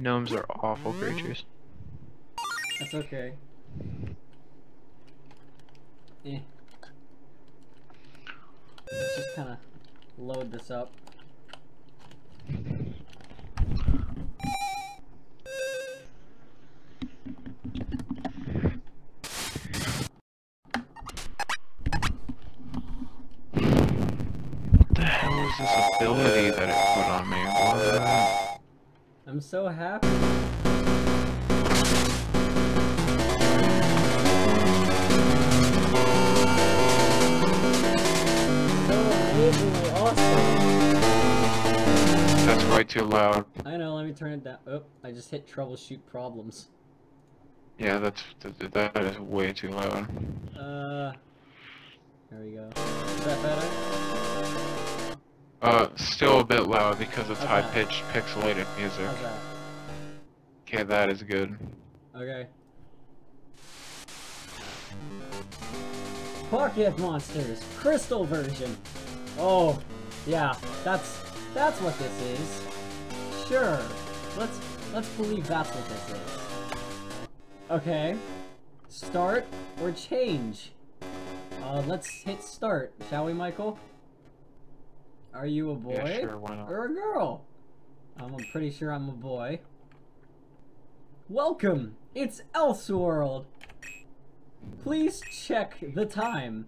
Gnomes are awful creatures. That's okay. Eh. Let's just kind of load this up. What the hell is this ability so happy. So awesome. That's way too loud. I know, let me turn it down. Oh, I just hit troubleshoot problems. Yeah, that's th- that is way too loud. Uh, there we go. Is that better? Uh, still a bit loud because it's How's high-pitched, pixelated music. That? Okay, that is good. Okay. Pocket Monsters, Crystal version. Oh, yeah, that's that's what this is. Sure, let's let's believe that's what this is. Okay, start or change. Uh, let's hit start, shall we, Michael? Are you a boy Yeah, sure, why not? or a girl? I'm pretty sure I'm a boy. Welcome! It's Elfsworld! Please check the time.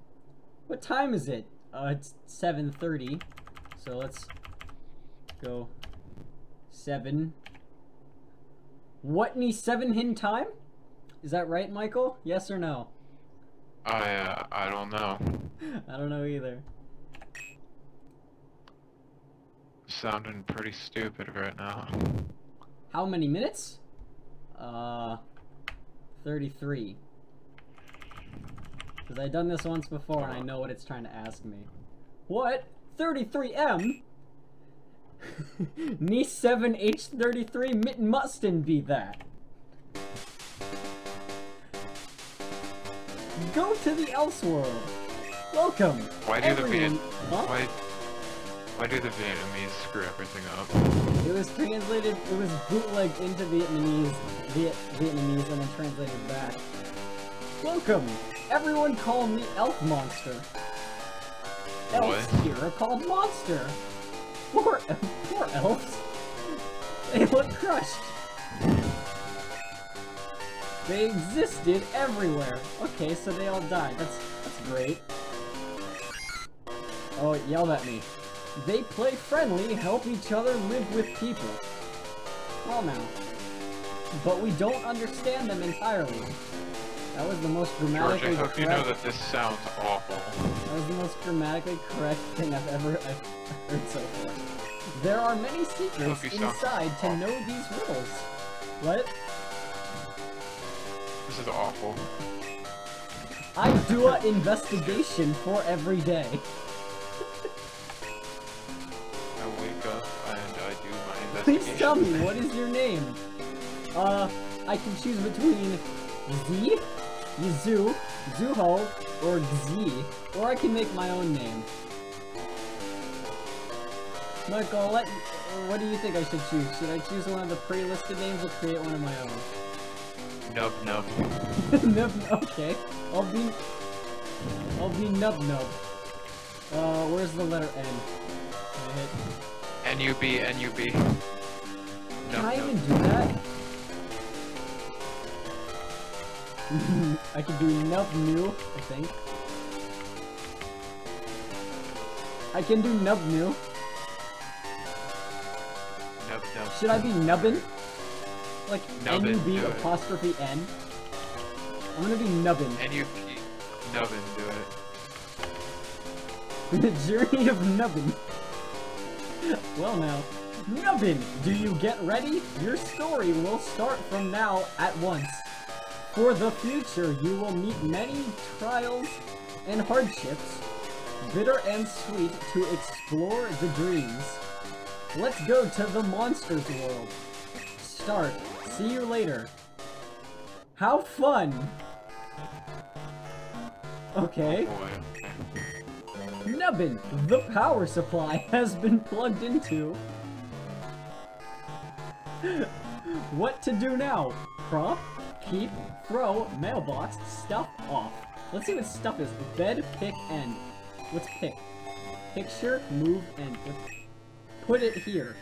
What time is it? Uh, it's 7.30. So let's go 7. What, me 7 hin time? Is that right, Michael? Yes or no? I uh, I don't know. I don't know either. Sounding pretty stupid right now. How many minutes? Uh, 33. Because I've done this once before and I know what it's trying to ask me. What? 33M? Me 7H33 mit musten be that. Go to the Elfsworld. Welcome. Why do the everyone. Viet Huh? why why do the Vietnamese screw everything up? It was translated, it was bootlegged into Vietnamese, Viet, Vietnamese, and then translated back. Welcome! Everyone call me Elf Monster. Elves What? here are called Monster. Poor, poor elves. They look crushed. They existed everywhere. Okay, so they all died. That's that's great. Oh, it yelled at me. They play friendly, help each other live with people. Well now. But we don't understand them entirely. That was the most George, grammatically I hope you correct. know that this sounds awful. That was the most grammatically correct thing I've ever I've heard so far. There are many secrets Hope you sound inside to know these riddles. What? This is awful. I do an investigation for every day. Please tell me, what is your name? Uh, I can choose between Z, Yizu, Zuho, or Xi, or I can make my own name. Michael, let, what do you think I should choose? Should I choose one of the pre-listed names or create one of my own? Nub nub. Nub, okay. I'll be, I'll be Nub Nub. Uh, where's the letter N? Can I hit N-U-B, N-U-B. Can Nub I nub. even do that? I can do nub new, I think. I can do nub new. Nub nub. Should I be nubbin? Like Nubbin, N-U-B do it. apostrophe N? I'm gonna be nubbin. N-U-P. Nubbin, do it. the journey of nubbin. Well now, nubbin, do you get ready? Your story will start from now at once. For the future, you will meet many trials and hardships, bitter and sweet, to explore the dreams. Let's go to the monsters world. Start. See you later. How fun! Okay. Oh, boy. Nubbin, the power supply has been plugged into. What to do now? Prop, keep, throw, mailbox, stuff off. Let's see what stuff is. Bed, pick, end. What's pick? Picture, move. Let's put it here.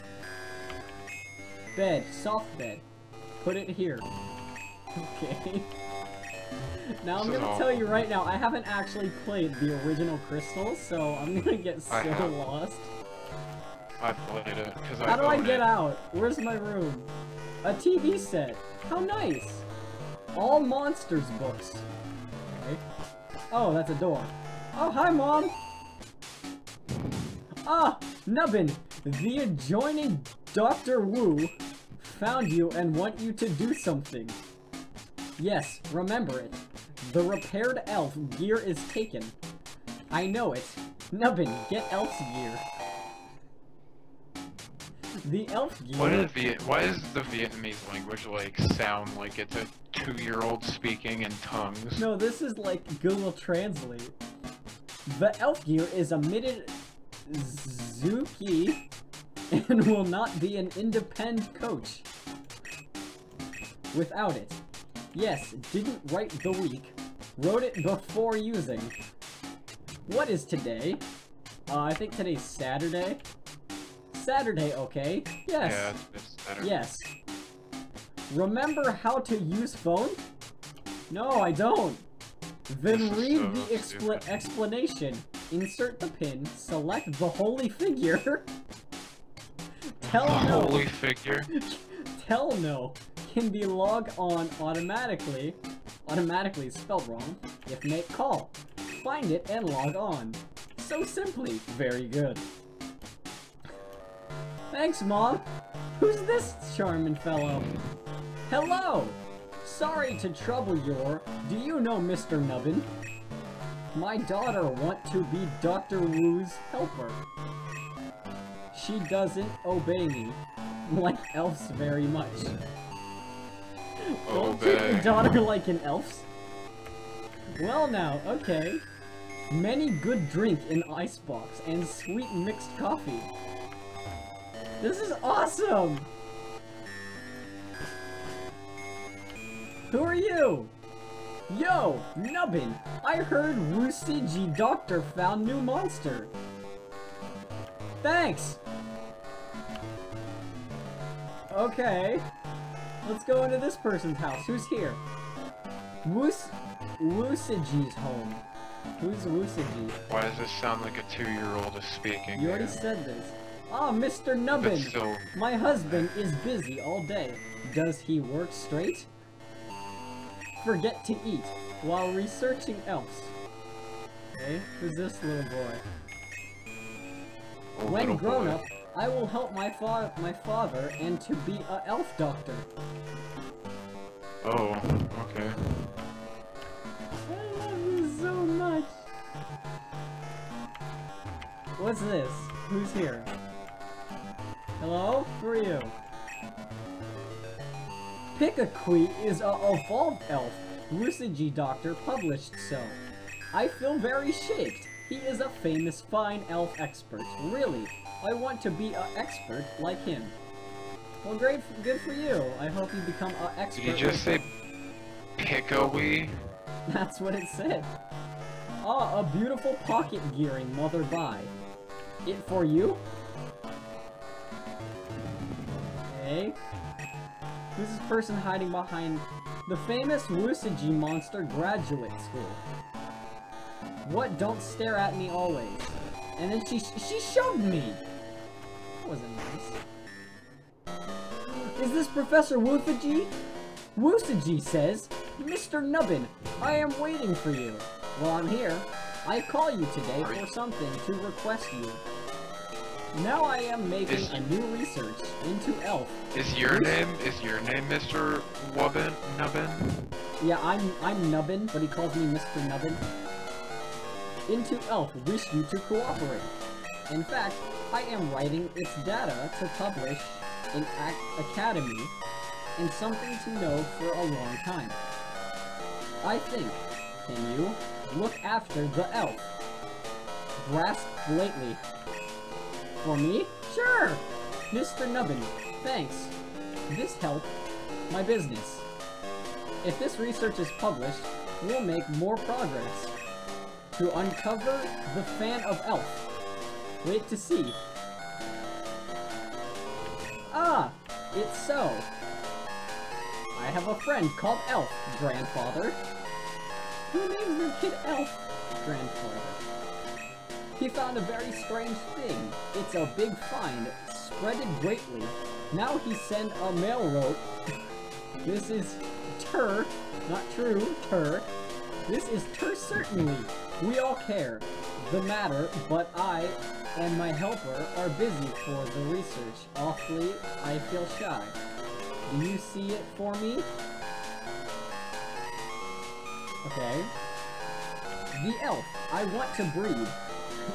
Bed, soft bed. Put it here. Okay. Now I'm is gonna tell you right now, I haven't actually played the original Crystal, so I'm gonna get so I lost. I played it because I How do I get it. out? Where's my room? A TV set. How nice. All monsters books. Okay. Oh, that's a door. Oh, hi, Mom. Ah, Nubbin. The adjoining Dr. Wu found you and want you to do something. Yes, remember it. The repaired elf gear is taken. I know it. Nubbin, get elf's gear. The elf gear. What is Viet? Why does the Vietnamese language like sound like it's a two-year-old speaking in tongues? No, this is like Google Translate. The elf gear is omitted Zuki and will not be an independent coach. Without it. Yes, didn't write the week. Wrote it before using. What is today? Uh, I think today's Saturday. Saturday, okay. Yes. Yeah, it's, it's better. Yes. Remember how to use phone? No, I don't. Then read so the stupid. explanation. Insert the pin, select the holy figure. Tell the no. holy figure. Tell no can be log on automatically. Automatically spelled wrong. If make call. Find it and log on. So simply, very good. Thanks, Mom. Who's this charming fellow? Hello! Sorry to trouble your... Do you know Mr. Nubbin? My daughter want to be Dr. Wu's helper. She doesn't obey me, like elves very much. Oh, Don't treat your daughter like an elf. Well now, okay. Many good drink in icebox and sweet mixed coffee. This is awesome! Who are you? Yo, Nubbin! I heard Wusiji Doctor found new monster. Thanks! Okay. Let's go into this person's house. Who's here? Wus Wusiji's home. Who's Wusiji? Why does this sound like a two-year-old is speaking? You already here? said this. Ah, Mr. Nubbin! still, My husband is busy all day. Does he work straight? Forget to eat while researching elves. Okay, who's this little boy? a When little grown boy. up, I will help my fa my father and to be a elf doctor. Oh, okay. I love you so much. What's this? Who's here? Hello? Who are you? Pikakui is a evolved elf. Wusiji Doctor published so. I feel very shaked. He is a famous fine elf expert. Really, I want to be an expert like him. Well, great, good for you. I hope you become an expert. Did you just like say Pickawee? that's what it said. Ah, a beautiful pocket gearing mother buy. It for you? Okay. Who's this person hiding behind the famous Wusiji Monster Graduate School? What? Don't stare at me always. And then she she shoved me. That wasn't nice. Is this Professor Wufiji? Wusiji says, Mr. Nubbin, I am waiting for you. Well, I'm here. I call you today for something to request you. Now I am making Is- a new research into elf. Is your name is your name Mr. Wubbin Nubbin? Yeah, I'm I'm Nubbin, but he calls me Mr. Nubbin. Into elf wish you to cooperate. In fact, I am writing its data to publish in Ac- Academy and something to know for a long time. I think, can you look after the elf? Grasp lately. For me? Sure! Mr. Nubbin, thanks. this help my business. If this research is published, we'll make more progress. To uncover the fan of Elf. Wait to see. Ah, it's so. I have a friend called Elf, grandfather. Who names their kid Elf, grandfather? He found a very strange thing. It's a big find, spreaded greatly. Now he sent a mail rope. this is Tur, not true, Tur. This is Tur certainly. We all care the matter, but I and my helper are busy for the research. Awfully, I feel shy. Do you see it for me? Okay. The elf I want to breed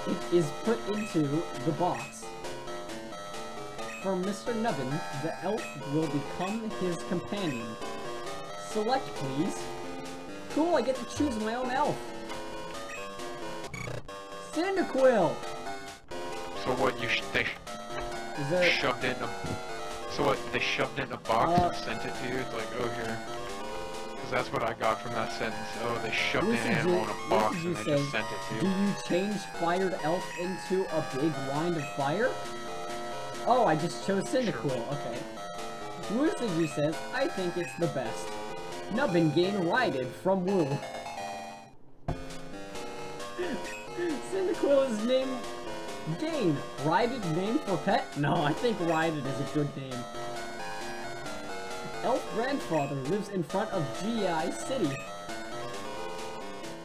it is put into the box. For Mr. Nubbin, the elf will become his companion. Select, please. Cool, I get to choose my own elf. Cyndaquil! So what, you sh they shoved it in a... So what, they shoved it in a box Uh, and sent it to you? It's like, oh, here. Because that's what I got from that sentence. Oh, they shoved an animal you- in a box and they just sent it to you. Do you. change Fired Elf into a big wind of fire? Oh, I just chose Cyndaquil, okay. Woosuju says, I think it's the best. Nubbin gain Rided from Woo. Cyndaquil is named Gain. Rided name for pet? No, I think Rided is a good name. Elf grandfather lives in front of GI City.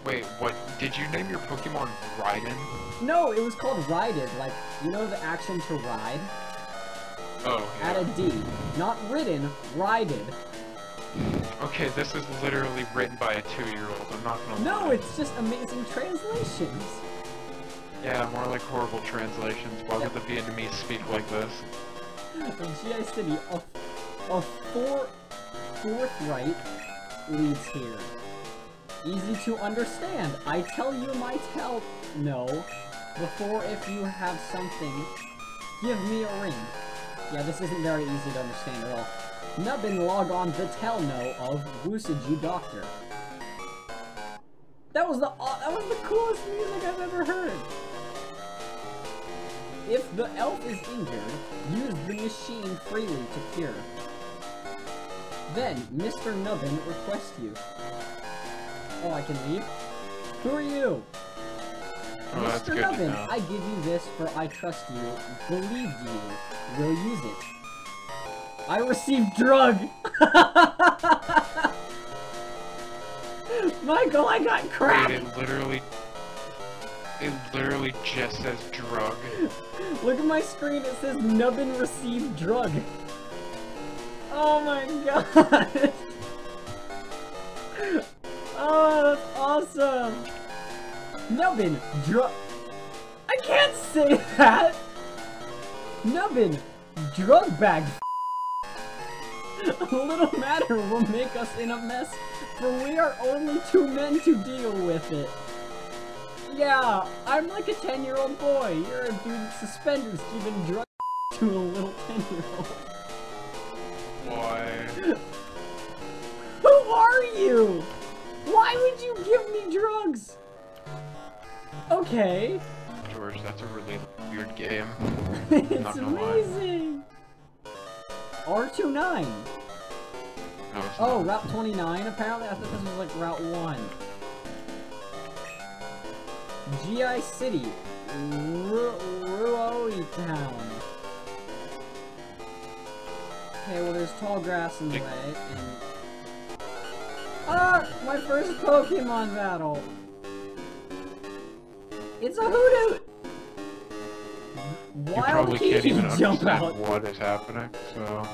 Wait, what? Did you name your Pokemon Raiden? No, it was called Rided, like, you know the action to ride? Oh, Add a yeah. Not ridden, rided. Okay, this is literally written by a two-year-old. I'm not gonna No, lie. it's just amazing translations. Yeah, more like horrible translations. Why would the Vietnamese speak like this? In GI City, a, a four, forthright leads here. Easy to understand. I tell you my tell no. Before if you have something, give me a ring. Yeah, this isn't very easy to understand at all. Nubbin log on the tell no of Woosuju Doctor. That was the that was the coolest music I've ever heard. If the elf is injured, use the machine freely to cure. Then, Mr. Nubbin requests you. Oh, I can leave? Who are you? Oh, Mr. Nubbin. I give you this for I trust you, believe you, will use it. I received drug! Michael, I got crack! Wait, it literally... It literally just says drug. Look at my screen, it says Nubbin received drug. Oh my god! oh, that's awesome! Nubbin, drug... I can't say that! Nubbin, drug bag little matter will make us in a mess, for we are only two men to deal with it. Yeah, I'm like a 10 year old boy. You're a dude in suspenders giving drugs to a little 10 year old. Why? Who are you? Why would you give me drugs? Okay, George, that's a really weird game. it's gonna lie. Amazing. R29. No, Oh. Route 29 apparently? I thought this was like Route 1. GI City. Ru Ruoi Town. Okay, well there's tall grass in the way, and... Ah! My first Pokemon battle! It's a Hoothoot! You probably can't even jump understand out! what is happening, so...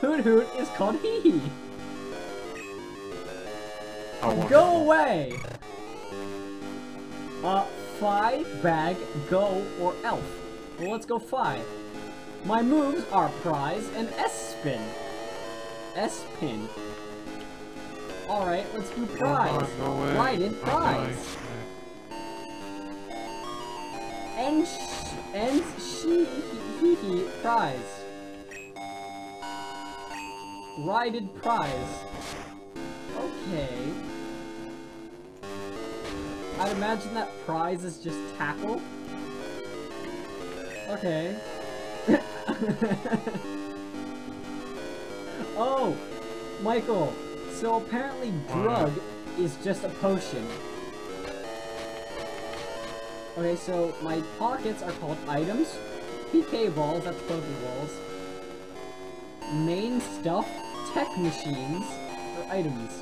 Hoot Hoot is called Hee Hee! Oh. Go away! Uh, five, bag, go, or elf. Well, let's go five. My moves are prize and S-spin. S-pin. Alright, let's do prize. Oh, go away. Ride in Oh, prize. And sh and she he he prize. Rided prize. Okay. I'd imagine that prize is just tackle. Okay. oh! Michael, so apparently drug is just a potion. Okay, so my pockets are called items. PK balls, that's Pokeballs. Main stuff, tech machines, or items.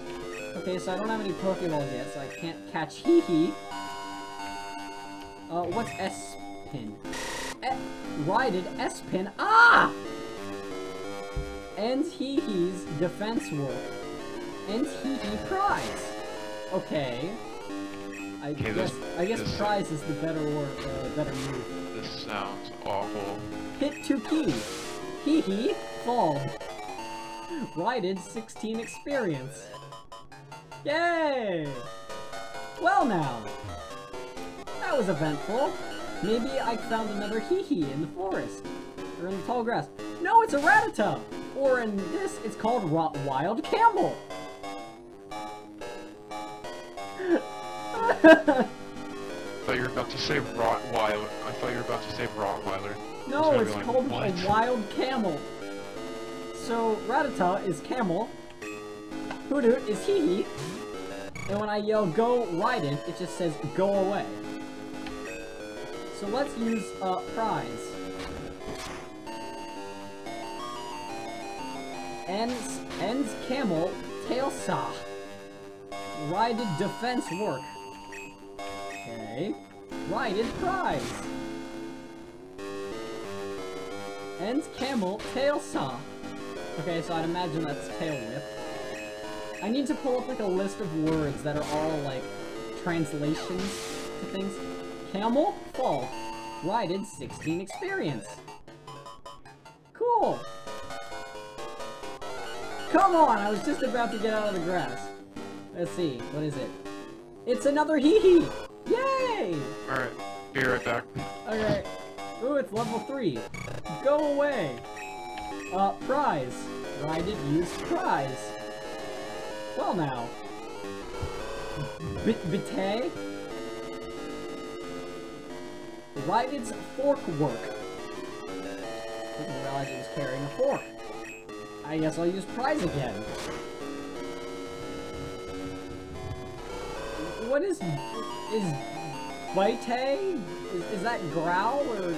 Okay, so I don't have any Pokeballs yet, so I can't catch Hee Hee. Uh, what's S-Pin? E Rided S-Pin. Ah! Ends Hee Hee's defense work. Ends Hee Hee prize. Okay. I Okay, guess this- I guess this- prize is the better word, uh, better move. This sounds awful. Hit two key. Hee hee, fall. Rided 16 experience. Yay! Well now. That was eventful. Maybe I found another hee hee in the forest. Or in the tall grass. No, it's a Rattata! Or in this, it's called Rot Wild Camel. I thought you were about to say Rottweiler. I thought you were about to say Rottweiler. No, it's like, called "What?" a wild camel. So, Rattata is camel, Hoothoot is hee hee, and when I yell go ride it, it just says go away. So let's use uh, prize. Ends, ends camel, tail saw. Rided defense work. Okay. Rided prize. Ends camel, tail saw. Okay, so I'd imagine that's tail whip. I need to pull up like a list of words that are all like translations to things. Camel, fall. Rided 16 experience. Cool. Come on, I was just about to get out of the grass. Let's see, what is it? It's another hee hee! Yay! Alright, be right back. Okay. Ooh, it's level 3. Go away! Uh, prize. Rided use prize. Well now. Bit bitay? Rided's fork work. Didn't realize it was carrying a fork. I guess I'll use prize again. What is... is... Bite? Is, is that growl or...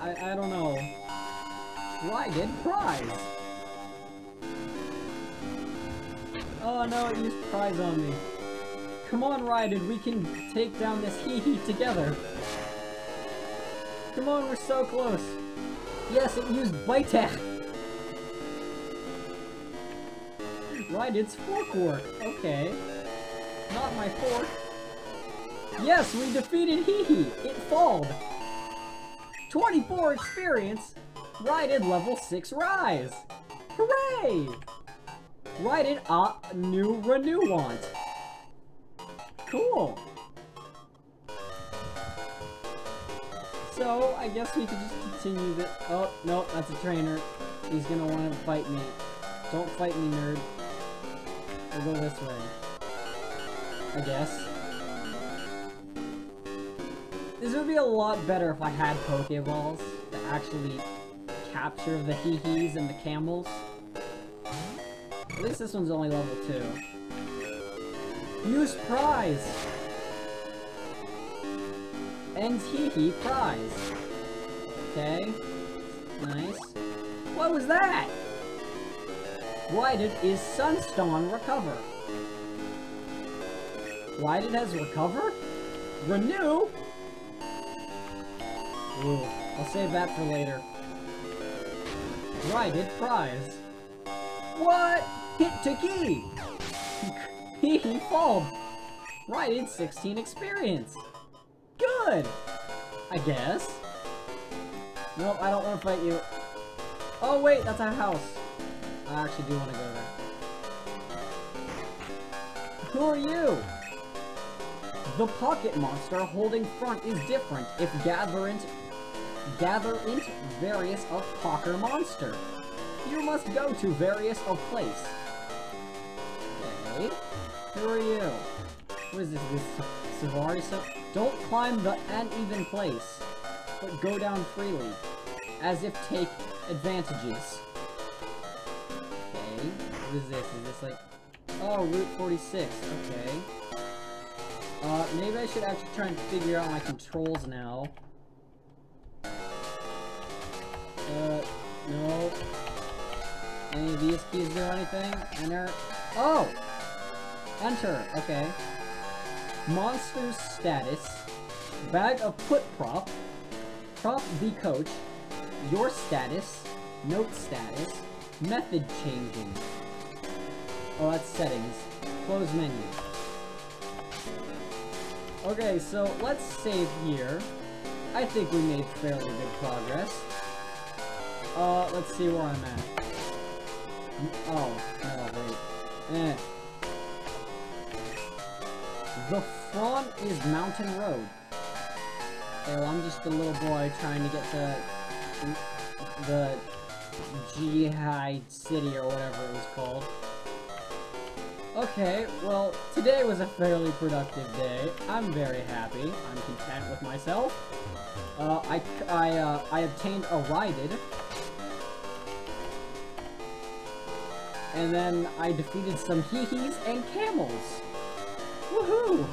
I, I don't know. Rided prize. Oh no, it used prize on me. Come on, Rided, we can take down this hee-hee together. Come on, we're so close. Yes, it used Bite. Rided's fork work. Okay. Not my fork. Yes, we defeated Hee Hee. It falled. 24 experience. Rided level 6 rise. Hooray! Rided a uh, new Renewant. Cool. So, I guess we could just continue the- Oh, no, that's a trainer. He's gonna want to fight me. Don't fight me, nerd. We'll go this way. I guess. This would be a lot better if I had Pokeballs to actually capture the hee-hees and the camels. At least this one's only level 2. Use prize! Ends hee-hee prize. Okay. Nice. What was that? Why did is Sunstone Recover. Rided has Recover? Renew? Ooh, I'll save that for later. Rided prize. What? Hit to key! Hee fold! Rided 16 experience. Good! I guess. Nope, I don't want to fight you. Oh wait, that's our house. I actually do want to go there. Who are you? The pocket monster holding front is different if gather int gather int various of Pocker monster. You must go to various of place. Okay. Who are you? What is this? This Savari stuff? Don't climb the uneven place, but go down freely, as if take advantages. Okay. What is this? Is this like... Oh, Route 46. Okay. Uh, maybe I should actually try and figure out my controls now. Uh, no. Any of these keys do anything? Enter. Oh! Enter, okay. Monster's status. Bag of foot prop. Prop the coach. Your status. Note status. Method changing. Oh, that's settings. Close menu. Okay, so let's save here. I think we made fairly good progress. Uh, let's see where I'm at. Oh, no, wait. Eh. The front is Mountain Road. Well, I'm just a little boy trying to get to the Jihad City or whatever it was called. Okay, well, today was a fairly productive day. I'm very happy. I'm content with myself. Uh, I, I, uh, I obtained a Rided. And then I defeated some hee-hees and camels. Woohoo!